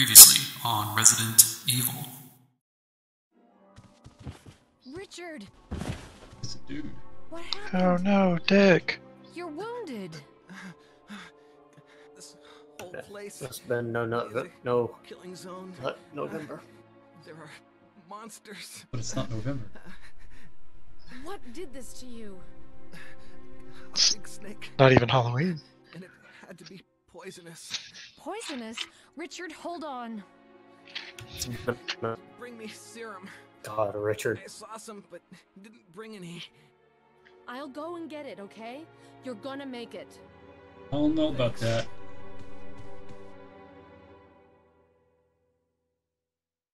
Previously on Resident Evil. Richard, It's a dude. what Oh no, Dick. You're wounded. This whole place It's been no no no killing zone. what, November. Uh, there are monsters. But it's not November. Uh, what did this to you? A big snake, Not even Halloween. and it had to be poisonous. Poisonous? Richard, hold on. Bring me serum. God, Richard. I saw some, but didn't bring any. I'll go and get it, okay? You're gonna make it. I don't know about that.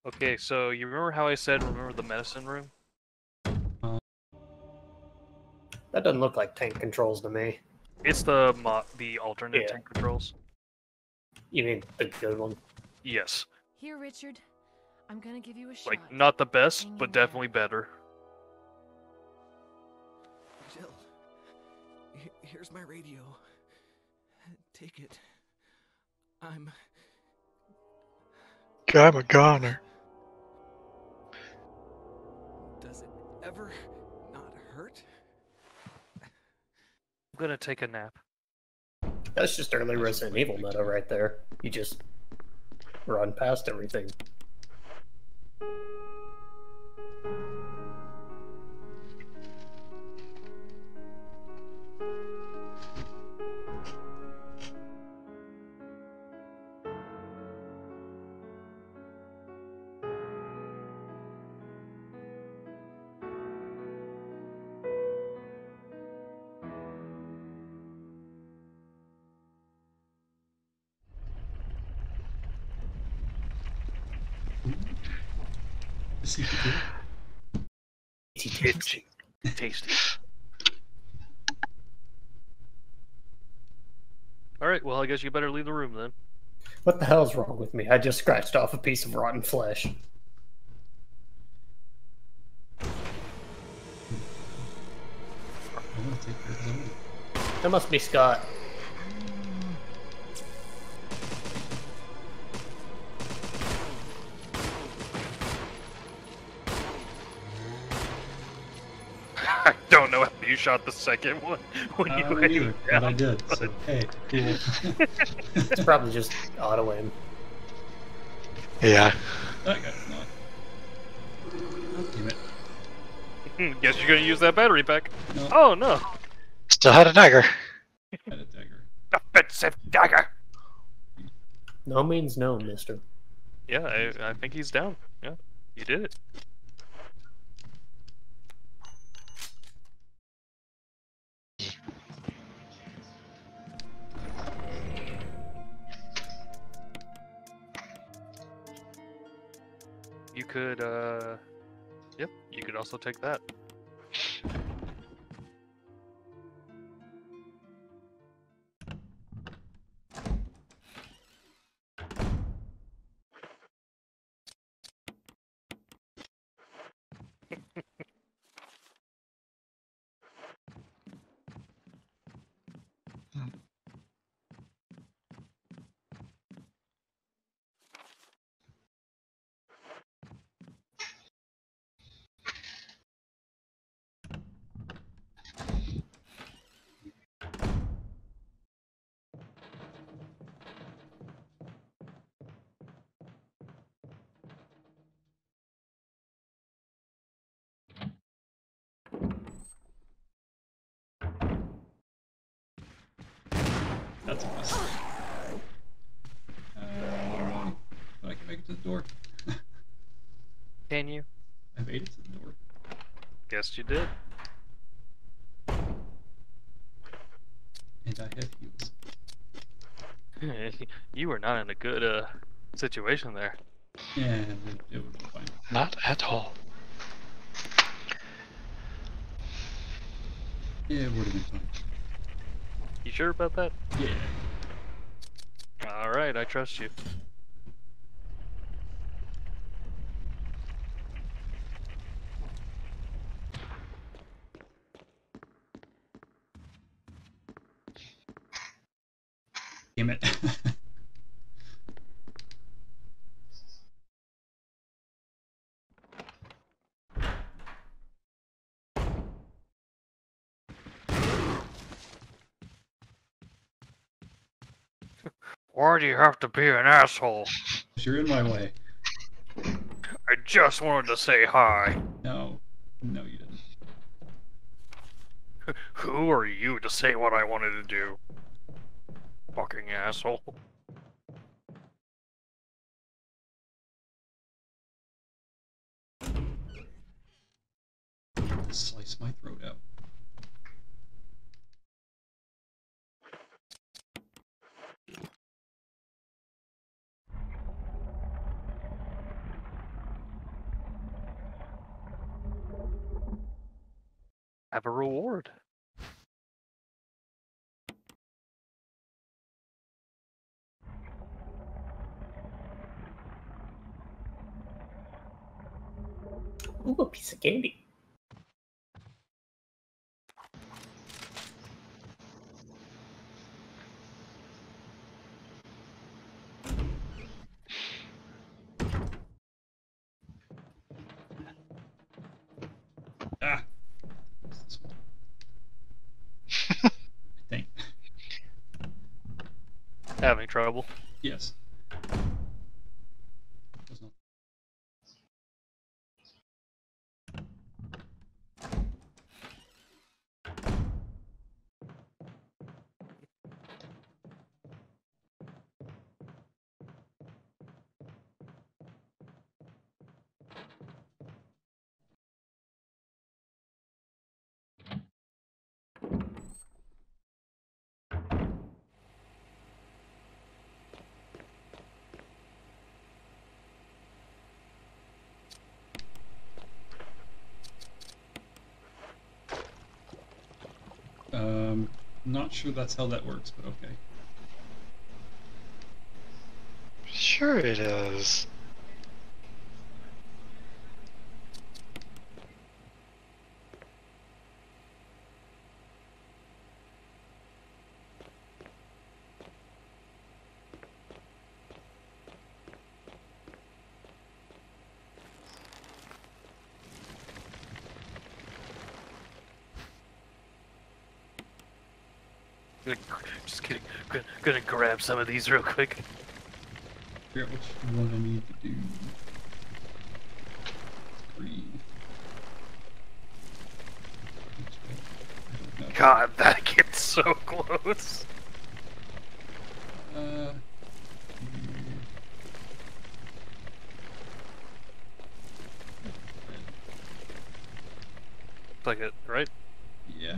Okay, so you remember how I said remember the medicine room? That doesn't look like tank controls to me. It's the mo- the alternate Yeah. tank controls. You mean the good one? Yes, Here, Richard. I'm gonna give you a shot. like not the best, Hang but in there. definitely better. Jill, here's my radio. Take it. I'm. I'm a goner. Does it ever not hurt? I'm gonna take a nap. That's just early Resident Evil meta right there. You just run past everything. Tasty. Tasty. All right, well I guess you better leave the room then. What the hell's wrong with me? I just scratched off a piece of rotten flesh. That must be Scott. Shot the second one when I you oh, don't aimed but I did. but- So hey, cool. It's probably just auto aim. Yeah. Okay. guy's. Damn it. Guess you're gonna use that battery pack. No, Oh no, Still had a dagger. I had a dagger. offensive dagger. No means no, mister. Yeah, I, I think he's down. Yeah, you did it. Could, uh, yep, you could also take that. That's a mess. Uh, but I can make it to the door. Can you? I made it to the door. Guess you did. And I have heals. you were not in a good, uh, situation there. Yeah, it, it would be fine. Not at all. Yeah, it would have been fine. You sure about that? Yeah. Alright, I trust you. Damn it. Why do you have to be an asshole? You're in my way. I just wanted to say hi. No. No, you didn't. Who are you to say what I wanted to do? Fucking asshole. Slice my throat out. Have a reward. Ooh, a piece of candy. Ah! What's this one? I think. Having trouble. Yes. Was not- Um, not sure that's how that works, but okay. Sure it is. Grab some of these real quick. Figure out which one I need to do. Green. Which way? I don't know. God, that gets so close. Uh, Looks like it, right? yeah.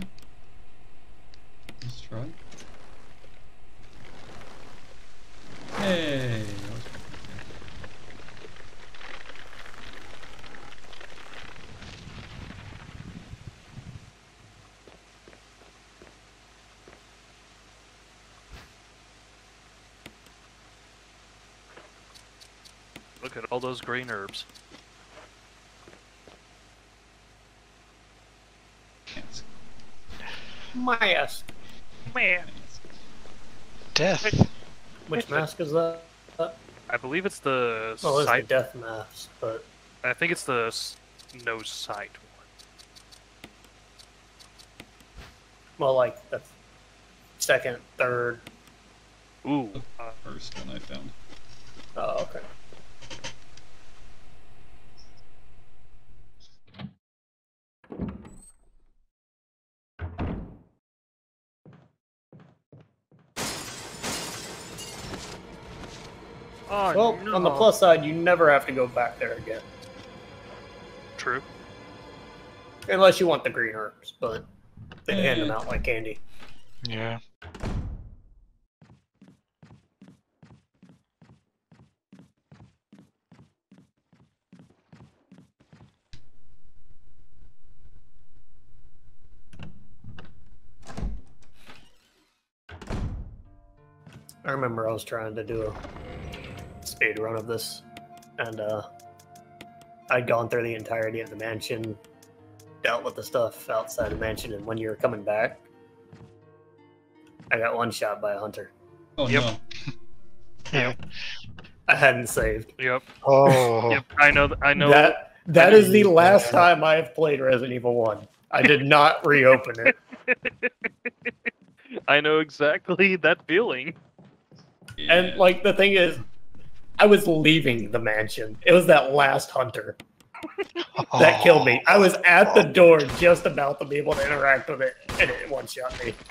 Let's try. Hey! that was pretty Look at all those green herbs. good. Can't. Mask. Man. Death. Which mask is that? I believe it's the Oh, it's the sight. death mask, but I think it's the no sight one. well, like the second, third. Ooh. Uh, first one I found. Oh, okay. oh, Well, no. On the plus side, you never have to go back there again, True. unless you want the green herbs. But they mm-hmm. hand them out like candy. Yeah. I remember I was trying to do a speed run of this, and uh, I'd gone through the entirety of the mansion, dealt with the stuff outside the mansion, and when you were coming back, I got one shot by a hunter. Oh Yep. no. Yeah. I hadn't saved. Yep. Oh. Yep. I know. th- I know. That that is the didn't- last time I have played Resident Evil One. I did not reopen it. I know exactly that feeling. And like the thing is, I was leaving the mansion. It was that last hunter that oh. killed me. I was at the oh. door, just about to be able to interact with it, and it one shot me.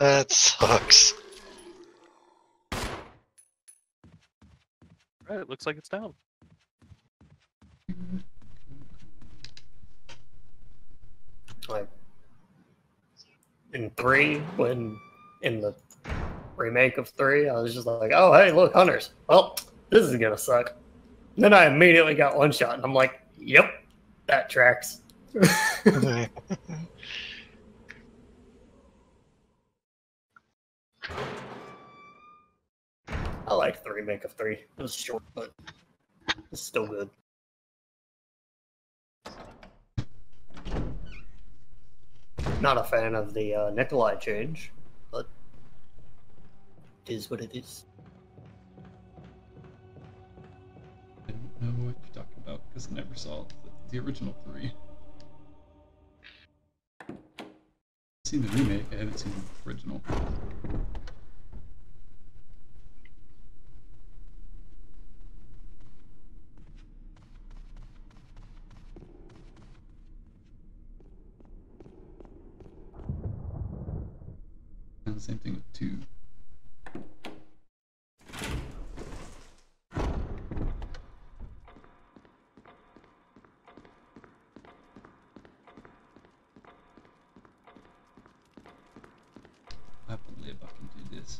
That sucks. Right, it looks like it's down. Like in three, when in the remake of three, I was just like, "Oh, hey, look, hunters. Well, this is gonna suck." And then I immediately got one shot, and I'm like, "Yep, that tracks." I like the remake of three. It was short, but it's still good. Not a fan of the uh, Nikolai change, but is what it is. I don't know what you're talking about because I never saw the, the original three. I've seen the remake, I haven't seen the original. And the same thing with two. I believe I can do this.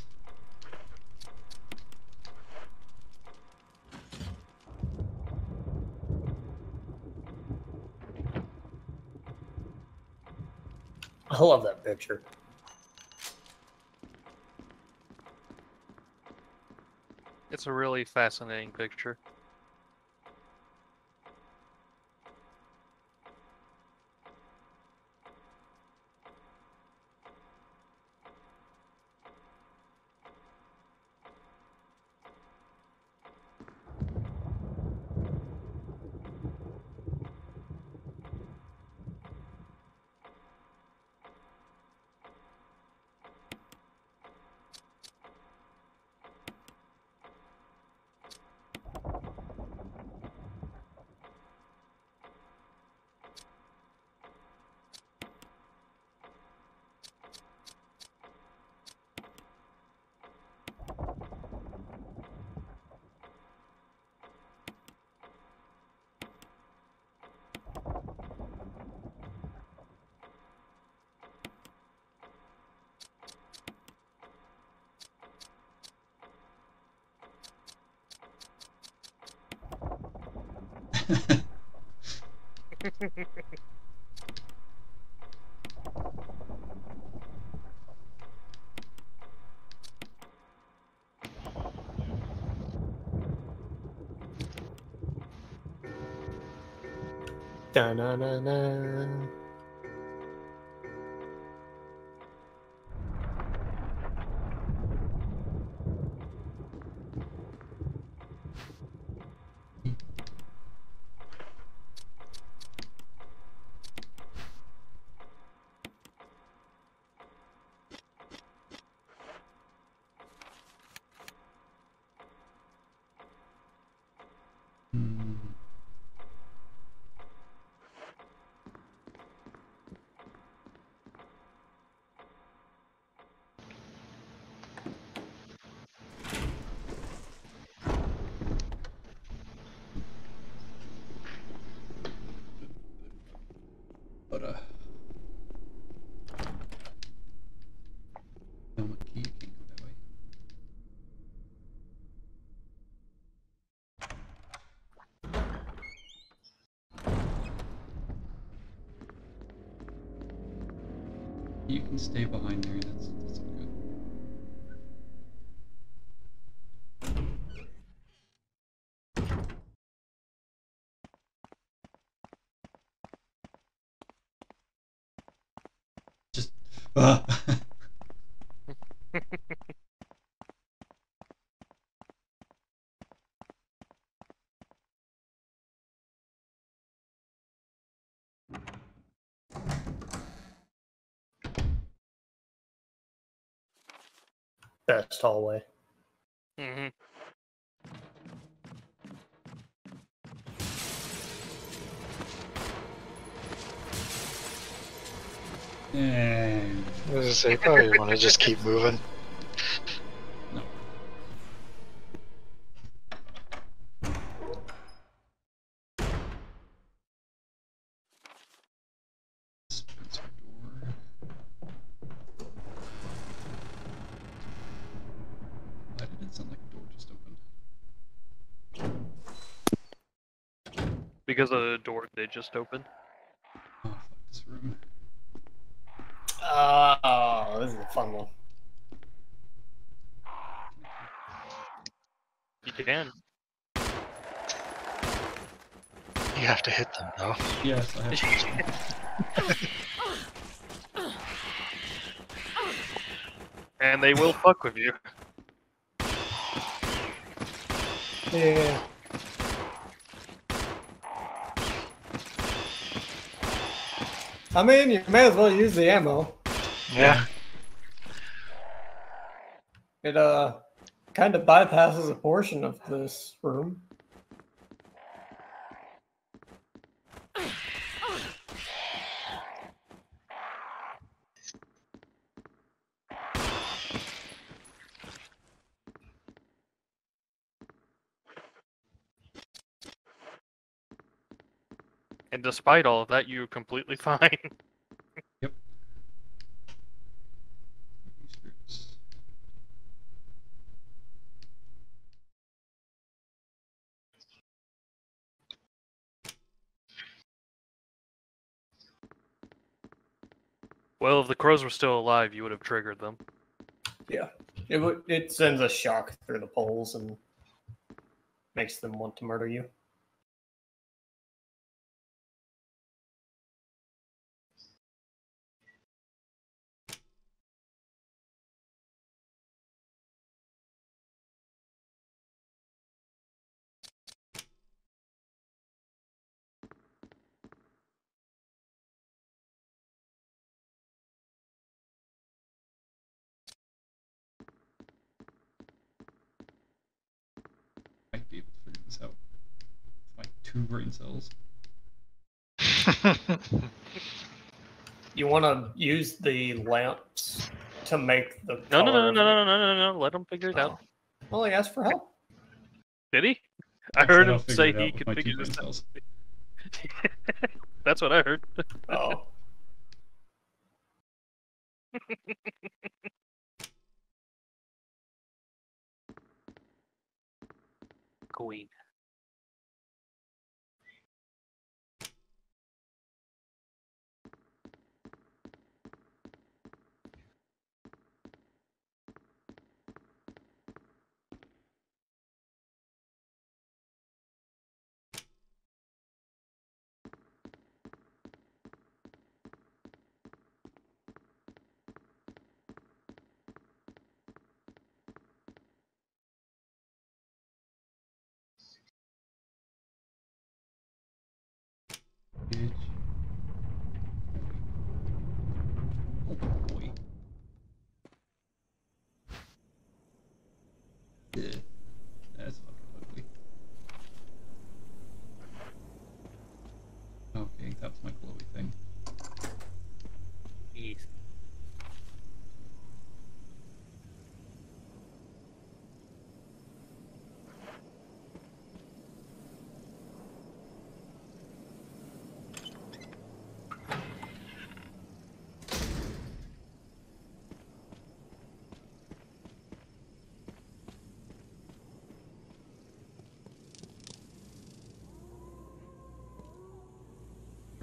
I love that It's a really fascinating picture. Da-na-na-na. Hmm. You can stay behind there. That's that's all good. Just. Uh. Best hallway. hmm And I was gonna say, probably want to just keep moving. Just opened. Oh, fuck this room. Oh, this is a fun one. You can. You have to hit them though. Yes, I have to. and they will fuck with you. Yeah. I mean, you may as well use the ammo. Yeah. It uh kind of bypasses a portion of this room. And despite all of that, you're completely fine. Spirits. well, if the crows were still alive, you would have triggered them. Yeah, it would it sends a shock through the poles and makes them want to murder you. Brain cells. You want to use the lamps to make the No, no, no, no, no, no, no, no, no. Let him figure it out. Oh. Well, he asked for help. Did he? I Said heard him say he with could figure brain this out. That's what I heard. Oh, Queen. Bitch. Oh boy. Yeah. That's fucking ugly. Okay, that's my glowy thing. Yes.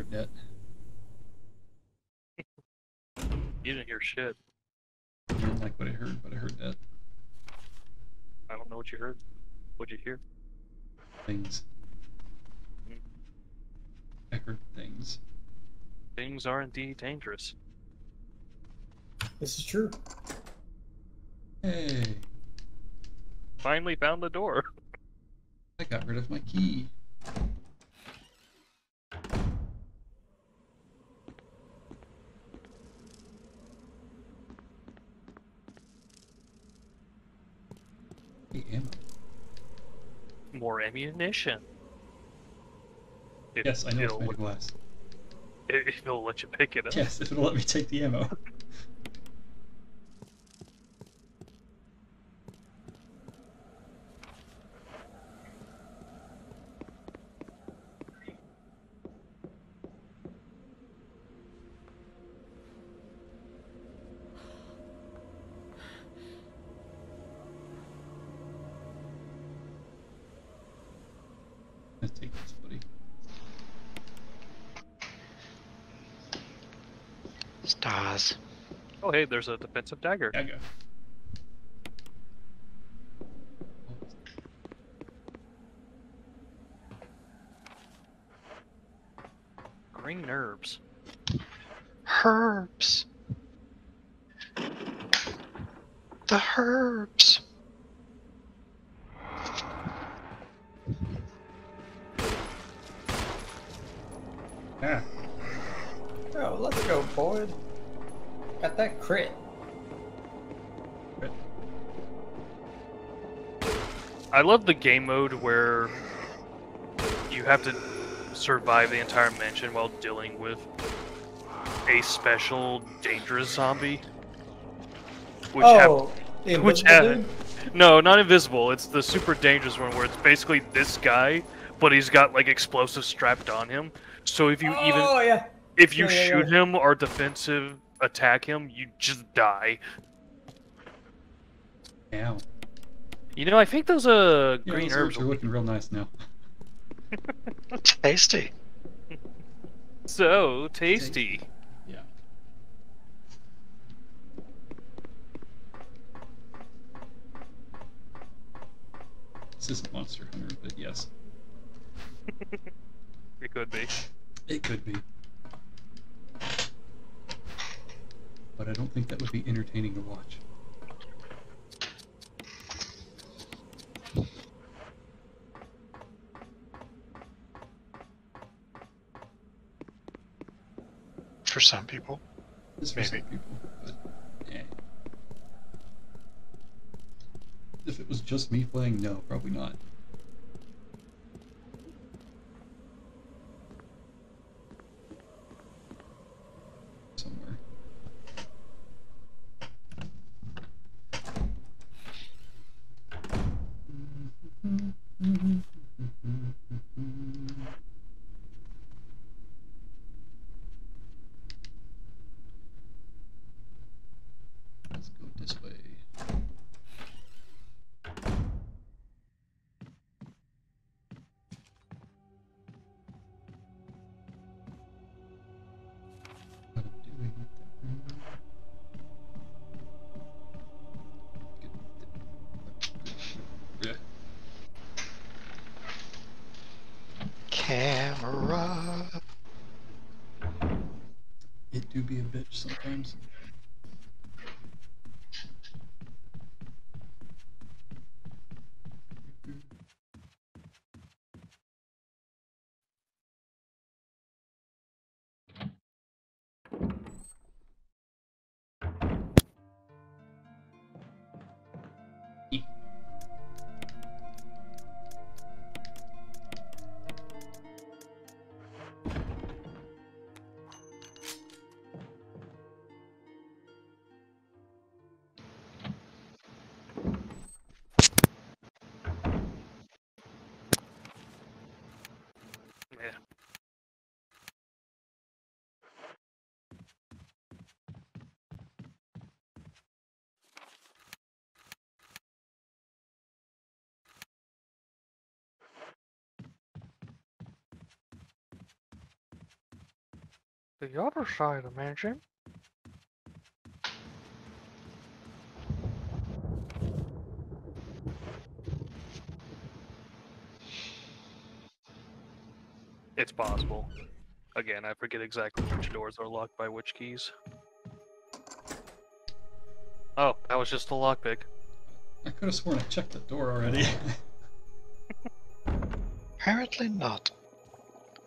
For debt. You didn't hear shit. I didn't like what I heard, but I heard that. I don't know what you heard. What'd you hear? Things. Hmm. I heard things. Things are indeed dangerous. this is true. Hey, Finally found the door. I got rid of my key. Hey, ammo. More ammunition. If Yes, I know it's it'll, made of glass. if it'll let you pick it up. Yes, if it'll let me take the ammo. Let's take this, buddy. Stars. Oh, hey, there's a defensive dagger. Dagger. Green herbs. Herbs. The herbs. That crit. I love the game mode where you have to survive the entire mansion while dealing with a special dangerous zombie. Which oh, which no, not invisible. It's the super dangerous one where it's basically this guy, but he's got like explosives strapped on him. So if you even Oh yeah. if you yeah, shoot yeah. him or defensive attack him, you just die. ow. You know, I think those uh Yeah, green those herbs are looking real nice now. Tasty. so tasty. Yeah. This isn't Monster Hunter, but yes, It could be. it could be. But I don't think that would be entertaining to watch. For some people. This for some Maybe. people, but. If it was just me playing, no, probably not. The other side of the mansion. It's possible. Again, I forget exactly which doors are locked by which keys. Oh, that was just a lockpick. I could have sworn I checked the door already. Apparently not.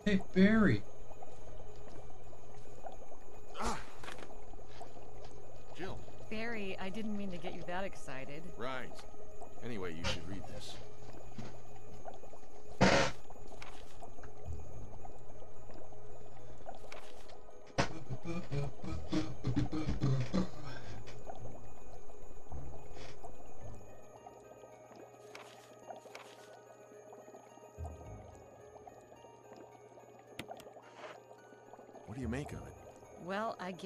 hey, Barry. Barry, I didn't mean to get you that excited. right. Anyway, you should read this.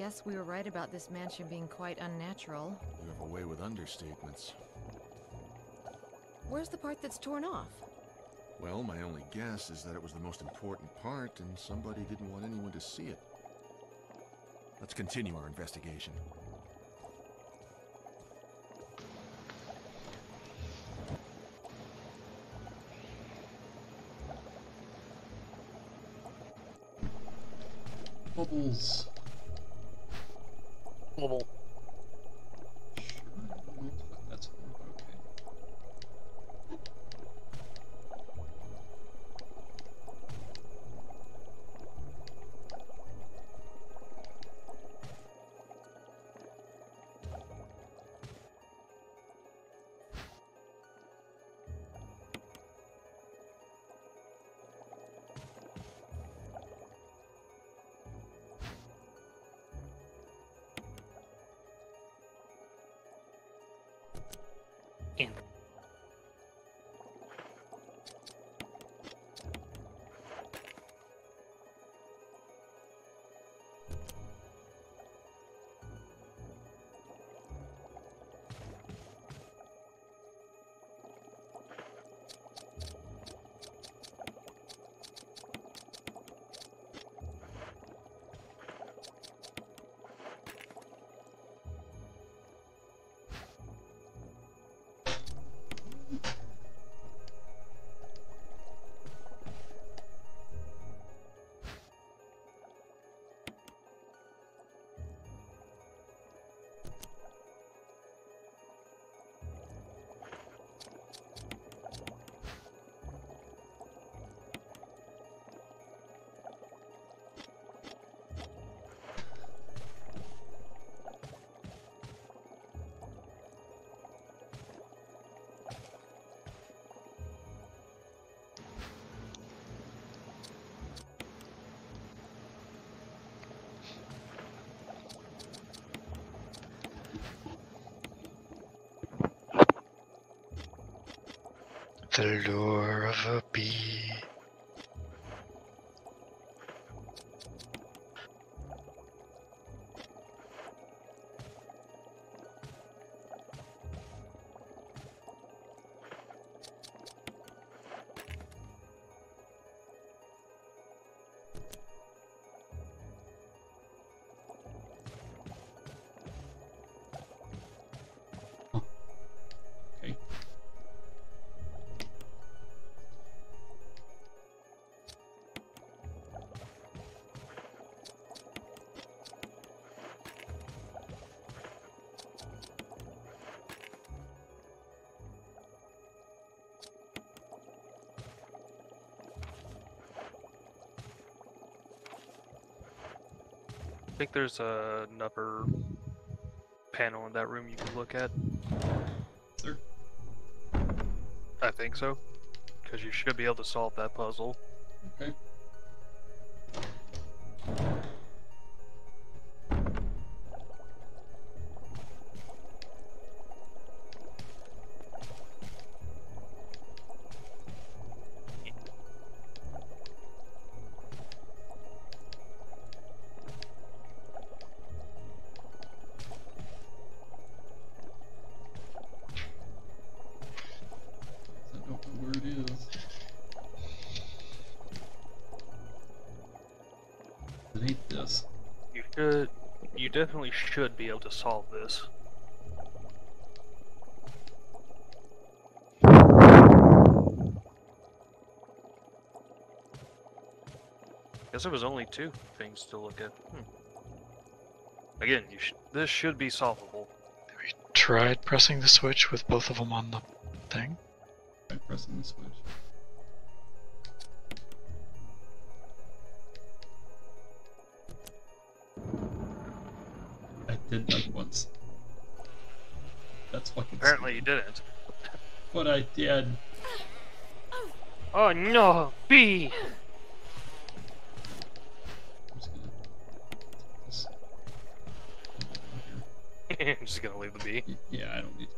Guess we were right about this mansion being quite unnatural. You have a way with understatements. Where's the part that's torn off? Well, my only guess is that it was the most important part and somebody didn't want anyone to see it. Let's continue our investigation. Bubbles. The lure of a bee. Think there's a, another panel in that room you can look at. There. I think so. Because you should be able to solve that puzzle. Should. You definitely should be able to solve this. Guess there was only two things to look at. Hmm. Again, you sh- this should be solvable. We tried pressing the switch with both of them on the thing. By pressing the switch. You didn't. what I did. Oh no, B! I'm just gonna. I'm just gonna leave the B. Yeah, I don't need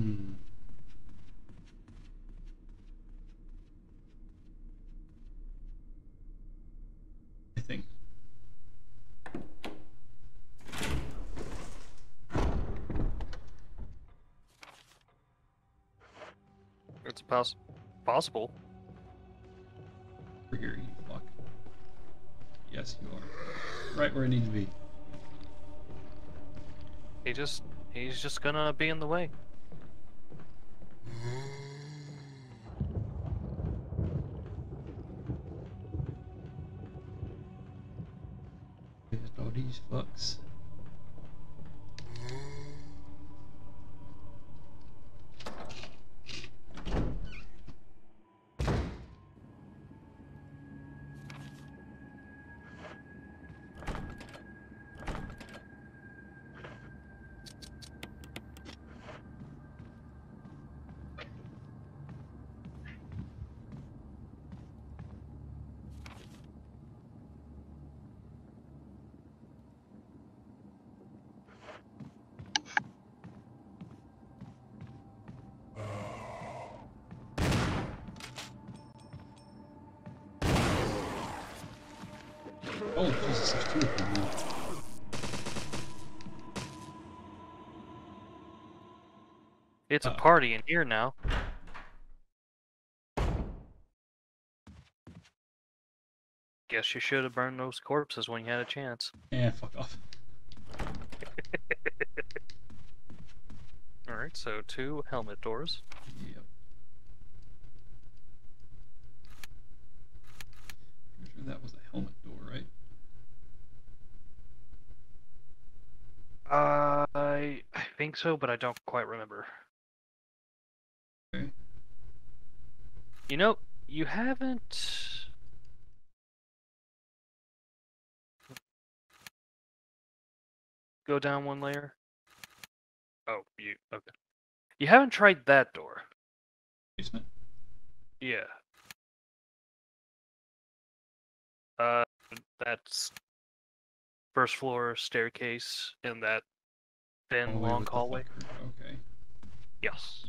Hmm. I think. It's poss- possible. Over here, you fuck. Yes, you are. Right where I need to be. He just he's just gonna be in the way. These fucks. Oh, Jesus, there's two of them now. It's a Uh-oh. party in here now. Guess you should have burned those corpses when you had a chance. Yeah, fuck off. Alright, so two helmet doors. Yep. Pretty sure that was a helmet door, right? Uh, I I think so, but I don't quite remember. Okay. You know, you haven't. Go down one layer. Oh, you okay? You haven't tried that door. Basement. Yeah. Uh, that's first floor staircase in that thin Hallway long hallway. Okay. Yes.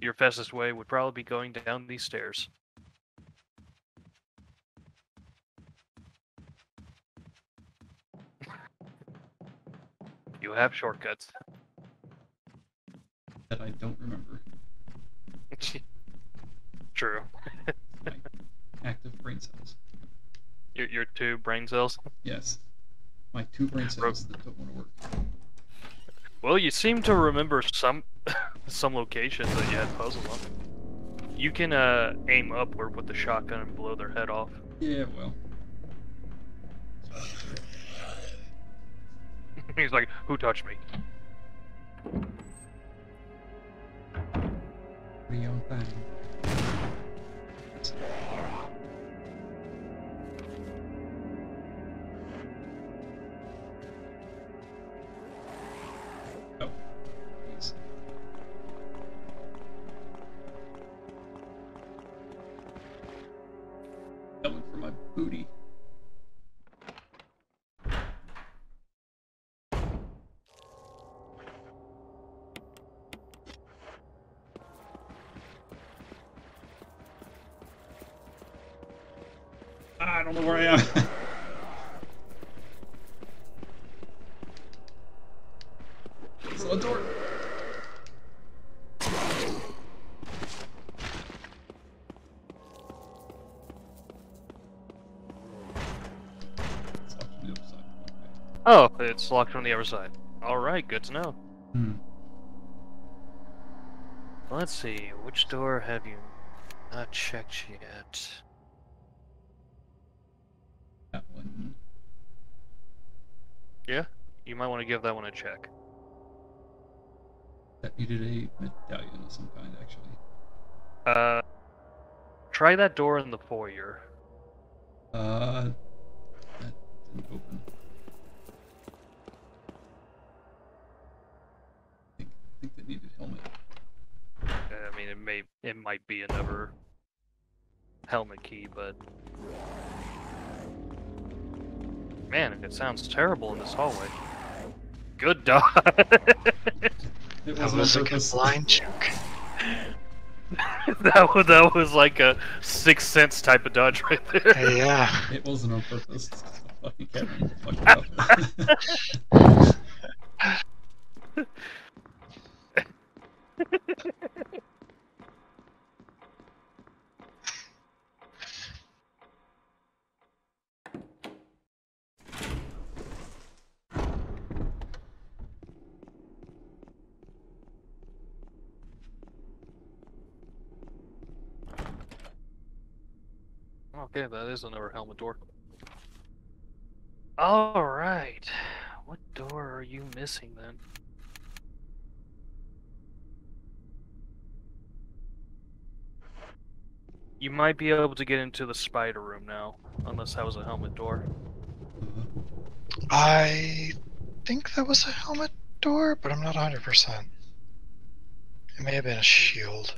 Your fastest way would probably be going down these stairs. You have shortcuts. That I don't remember. True. My active brain cells. Your your two brain cells. Yes. My two brain Bro- cells that don't want to work. Well, you seem to remember some some locations that you had puzzles on. You can uh aim upward with the shotgun and blow their head off. Yeah, well. He's like, "Who touched me?" Pretty on I don't know where I am. It's a door. It's locked from the other side. Okay. Oh, it's locked from the other side. All right, good to know. Hmm. Let's see, which door have you not checked yet? That one. Yeah, you might want to give that one a check. That needed a medallion of some kind, actually. Uh, try that door in the foyer. Uh, that didn't open. I think, I think that needed helmet. I mean, it may, it might be another helmet key, but man, it sounds terrible in this hallway. Good dog. It That wasn't was like a purpose. blind joke. that was that was like a sixth sense type of dodge right there. Hey, yeah. It wasn't on purpose. Fucking Kevin Okay, that is another helmet door. All right, what door are you missing then? You might be able to get into the spider room now, unless that was a helmet door. I think that was a helmet door, but I'm not 100%. It may have been a shield.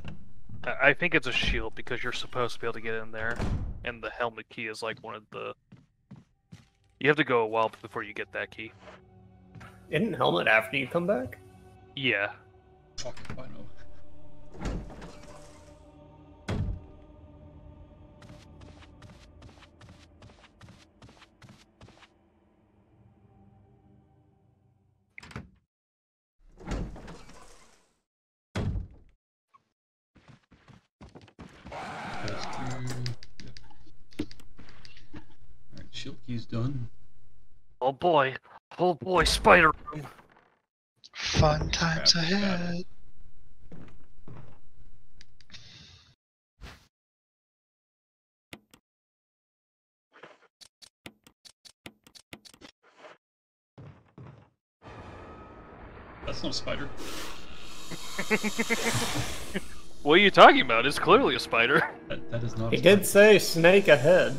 I I think it's a shield because you're supposed to be able to get in there, and the helmet key is like one of the. You have to go a while before you get that key. Isn't helmet after you come back? Yeah. fuck if boy. Oh boy, spider room. Fun times Crap, ahead. That's not a spider. What are you talking about? It's clearly a spider. That, that is not He a did say snake ahead.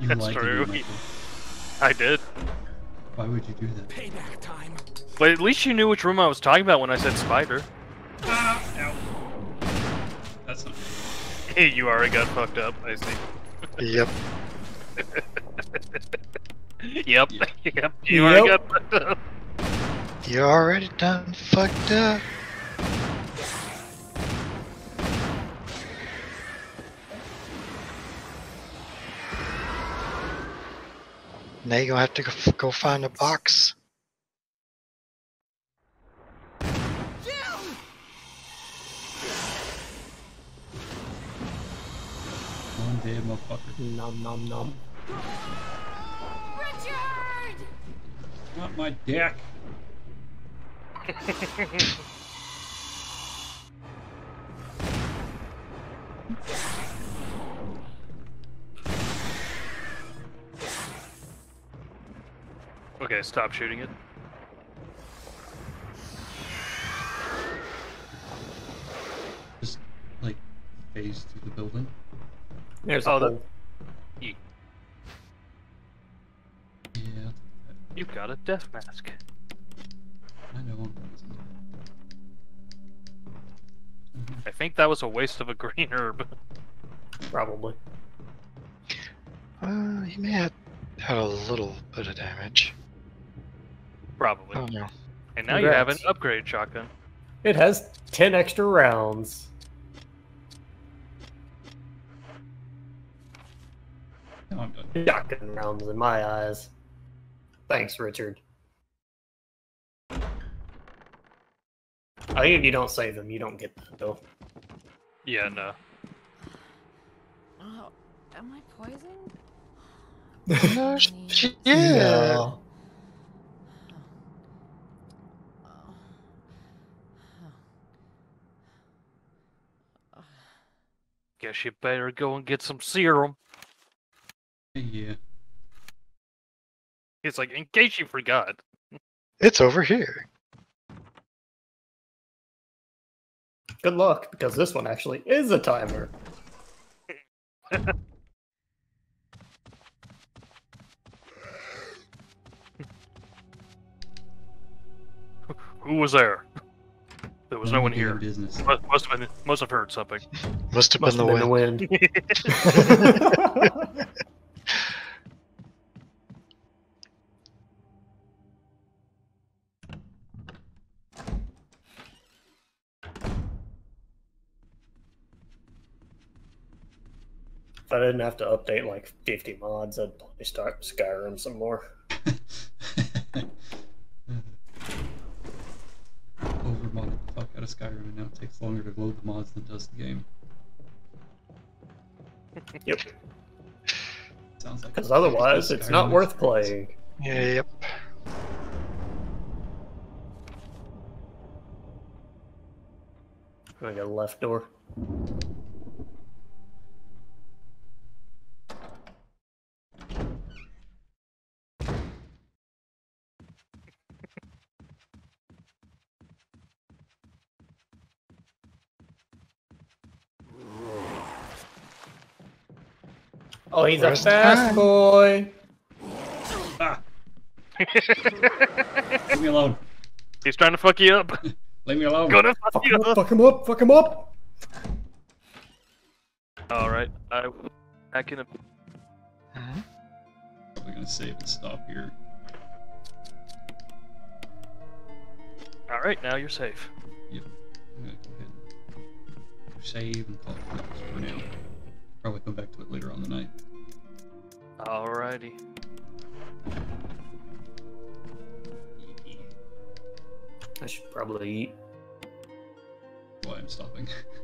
You That's lied to me, true. Michael. I did. Why would you do that? Payback time. But at least you knew which room I was talking about when I said spider. Ah, ow. That's not. you already got fucked up. I see. Yep. Yep. Yep. You already got fucked up. You already done fucked up. Now you're gonna have to go, go find a box. One dead motherfucker. Nom nom nom. Richard! Not my deck. Okay, stop shooting it. Just like phase through the building. There's a Oh, that- hole. Yeah. You've got a death mask. I know. I think that was a waste of a green herb. Probably. Uh, he may have had a little bit of damage. Probably. Oh no. And now you have an Congrats. upgrade shotgun. It has 10 extra rounds. No, I'm done. Shotgun rounds in my eyes. Thanks, Richard. I think if you don't save them, you don't get that, though. Yeah, no. Oh, am I poisoned? No, sh- sh- yeah. No. Guess you better go and get some serum. Yeah. It's like, in case you forgot. It's over here. Good luck, because this one actually is a timer. Who was there? There was no one None of here. Business. Must, must have been. Must have heard something. Must have Must been have the been wind. the wind. If I didn't have to update like 50 mods, I'd probably start Skyrim some more. Overmodded the fuck out of Skyrim, and now it takes longer to load the mods than does the game. Yep. Sounds like Because otherwise, it's not worth is- playing. Yep. I got a left door. Oh, he's Where's a fast time? boy. Ah! Leave me alone. He's trying to fuck you up. Leave me alone. Gonna fuck Fuck you him up, up. fuck him up, fuck him up. All right. I. I can. Mhm. Probably gonna save and stop here. All right. Now you're safe. Yep. I'm gonna go ahead and save and call it quits for now. Probably come back to it later on the night. Alrighty. I should probably eat. Why I'm stopping.